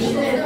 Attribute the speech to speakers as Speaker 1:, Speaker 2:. Speaker 1: Yeah.